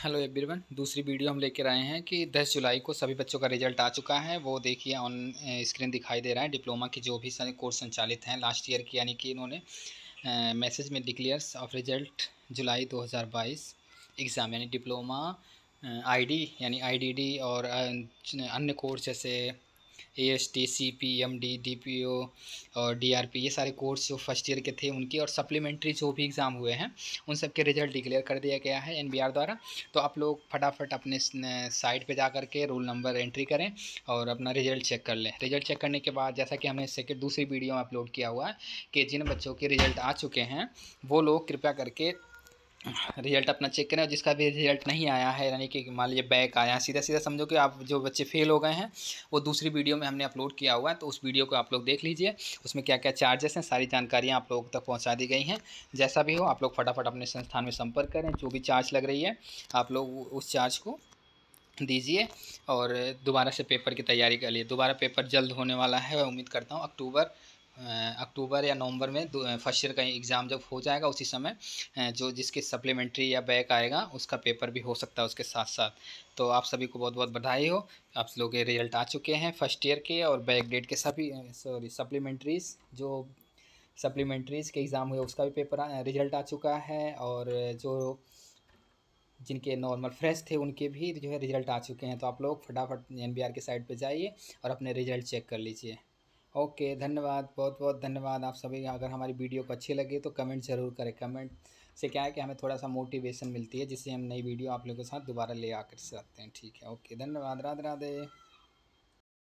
Hello everyone, दूसरी video हम लेकर आए हैं कि 10 जुलाई को सभी बच्चों का रिज़ल्ट आ चुका है। वो देखिए ऑन स्क्रीन दिखाई दे रहा है, डिप्लोमा के जो भी सारे कोर्स संचालित हैं, लास्ट ईयर की यानी कि इन्होंने मैसेज में declares of result July 2022 exam यानी डिप्लोमा आईडी यानी आईडीडी और अन्य कोर्स जैसे A S T C P M D D P O और डी आर पी ये सारे कोर्स जो फ़र्स्ट ईयर के थे उनके और सप्लीमेंट्री जो भी एग्ज़ाम हुए हैं, उन सब के रिज़ल्ट डिक्लेयर कर दिया गया है एन बी आर द्वारा। तो आप लोग फटाफट अपने साइट पे जा करके रोल नंबर एंट्री करें और अपना रिज़ल्ट चेक कर लें। रिज़ल्ट चेक करने के बाद जैसा कि हमने सेकेंड दूसरी वीडियो में अपलोड किया हुआ है कि जिन बच्चों के रिज़ल्ट आ चुके हैं, वो लोग कृपया करके रिज़ल्ट अपना चेक करें, और जिसका भी रिज़ल्ट नहीं आया है, यानी कि मान लीजिए बैक आया है सीधा सीधा समझो कि आप जो बच्चे फेल हो गए हैं, वो दूसरी वीडियो में हमने अपलोड किया हुआ है तो उस वीडियो को आप लोग देख लीजिए। उसमें क्या क्या चार्जेस हैं, सारी जानकारियाँ आप लोगों तक पहुँचा दी गई हैं। जैसा भी हो, आप लोग फटाफट अपने संस्थान में संपर्क करें, जो भी चार्ज लग रही है, आप लोग उस चार्ज को दीजिए, और दोबारा से पेपर की तैयारी कर लिए। दोबारा पेपर जल्द होने वाला है उम्मीद करता हूँ, अक्टूबर अक्टूबर या नवंबर में फ़र्स्ट ईयर का एग्ज़ाम जब हो जाएगा उसी समय जो जिसके सप्लीमेंट्री या बैक आएगा उसका पेपर भी हो सकता है उसके साथ साथ तो आप सभी को बहुत बहुत बधाई हो। आप लोग रिज़ल्ट आ चुके हैं फ़र्स्ट ईयर के और बैक डेट के सभी सॉरी, सप्लीमेंट्रीज़, जो सप्लीमेंट्रीज़ के एग्ज़ाम हुए उसका भी पेपर रिज़ल्ट आ चुका है और जो जिनके नॉर्मल फ्रेश थे उनके भी जो है रिज़ल्ट आ चुके हैं। तो आप लोग फटाफट एनबीआर के साइट पर जाइए और अपने रिज़ल्ट चेक कर लीजिए। ओके, धन्यवाद बहुत बहुत धन्यवाद आप सभी। अगर हमारी वीडियो को अच्छी लगे तो कमेंट ज़रूर करें। कमेंट से क्या है कि हमें थोड़ा सा मोटिवेशन मिलती है, जिससे हम नई वीडियो आप लोगों के साथ दोबारा ले आकर सकते हैं। ठीक है, ओके, धन्यवाद राधे राधे